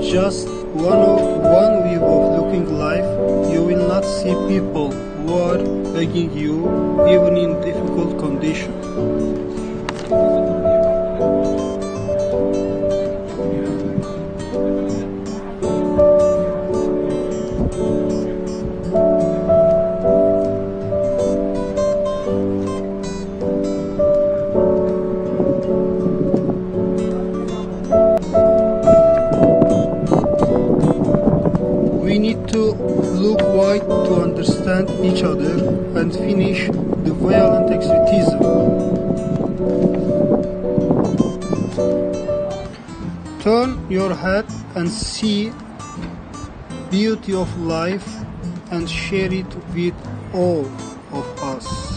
just one of one view of looking life. You will not see people who are begging you, even in difficult conditions. We need to look wide to understand each other and finish the violent extremism. Turn your head and see beauty of life and share it with all of us.